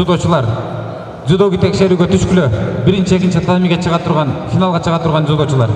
дзюдочулар дзюдоге текшерүүгө түшкүлө. Биринчи экинчи таймиге чыга турган финалга чыга турган дзюдочулар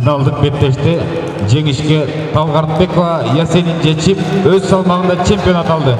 финалдык беттеште жеңишке талгартбекова ясенин жечип өз салмагында чемпион аталды